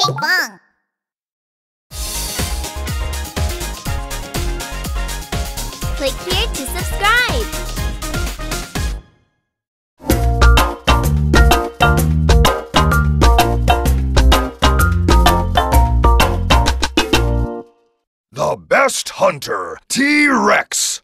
Pinkfong. Click here to subscribe. The best hunter, T-Rex.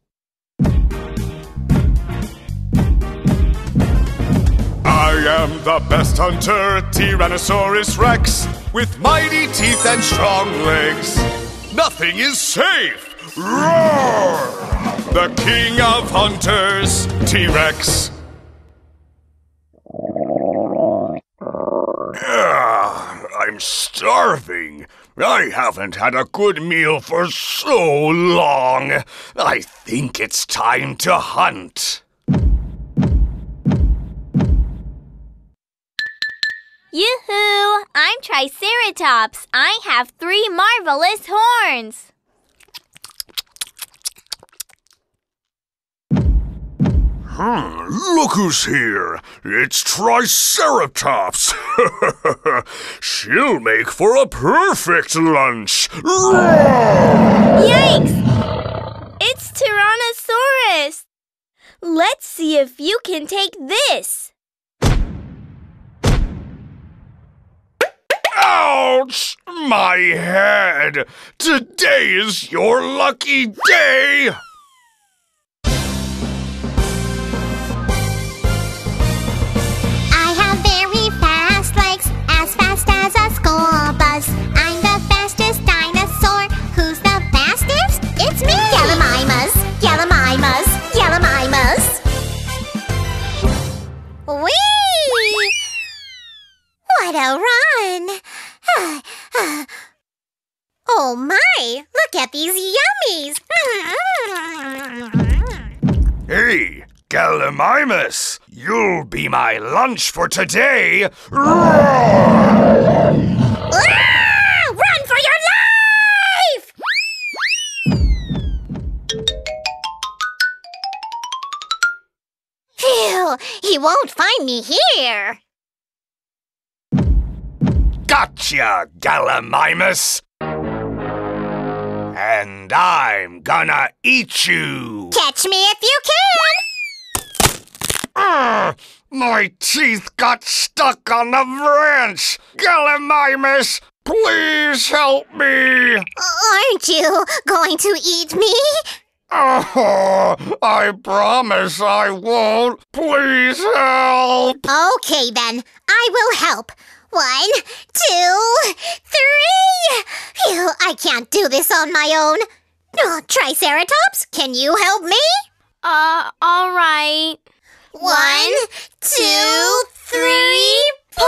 Am the best hunter, Tyrannosaurus Rex, with mighty teeth and strong legs. Nothing is safe. Roar! The king of hunters, T-Rex. Ah, I'm starving. I haven't had a good meal for so long. I think it's time to hunt. I'm Triceratops. I have three marvelous horns. Hmm, look who's here. It's Triceratops. She'll make for a perfect lunch. Yikes! It's Tyrannosaurus. Let's see if you can take this. Ouch! My head! Today is your lucky day! I have very fast legs, as fast as a school bus. I'm the fastest dinosaur. Who's the fastest? It's me! What a run! oh my! Look at these yummies! Hey, Gallimimus! You'll be my lunch for today! Run for your life! Phew, he won't find me here. Gotcha, Gallimimus! And I'm gonna eat you! Catch me if you can. Ah, my teeth got stuck on the branch! Gallimimus, please help me! Aren't you going to eat me? Oh, I promise I won't. Please help! Okay then, I will help. One, two, three. Phew, I can't do this on my own. Oh, Triceratops, can you help me? Uh, all right. One, two, three, pull!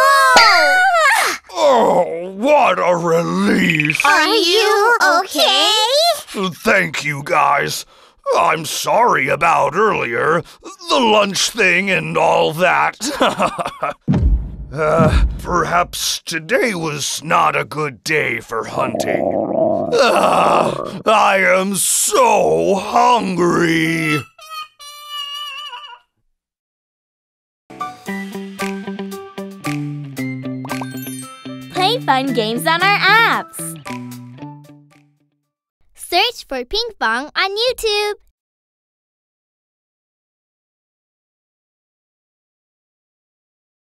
Oh, what a relief! Are you okay? Thank you, guys. I'm sorry about earlier, the lunch thing and all that. uh, perhaps today was not a good day for hunting. Ah, I am so hungry. Play fun games on our apps. For Ping Pong on YouTube.